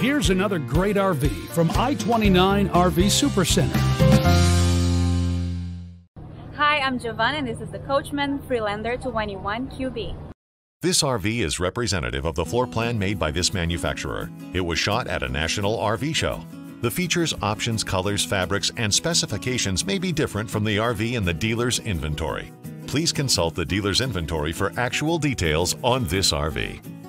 here's another great RV from I 29 RV Supercenter. Hi, I'm Jovan, and this is the Coachmen Freelander 21 QB. This RV is representative of the floor plan made by this manufacturer. It was shot at a national RV show. The features, options, colors, fabrics, and specifications may be different from the RV in the dealer's inventory. Please consult the dealer's inventory for actual details on this RV.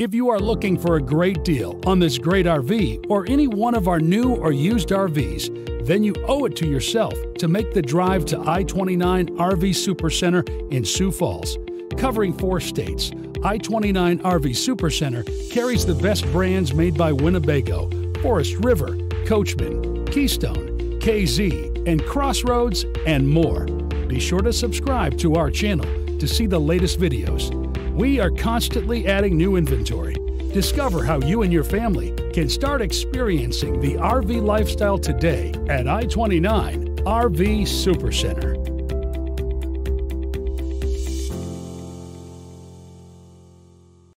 If you are looking for a great deal on this great RV or any one of our new or used RVs, then you owe it to yourself to make the drive to I 29 RV Supercenter in Sioux Falls. Covering four states, I 29 RV Supercenter carries the best brands made by Winnebago, Forest River, Coachmen, Keystone, KZ, and Crossroads, and more. Be sure to subscribe to our channel to see the latest videos. We are constantly adding new inventory. Discover how you and your family can start experiencing the RV lifestyle today at I 29 RV Supercenter.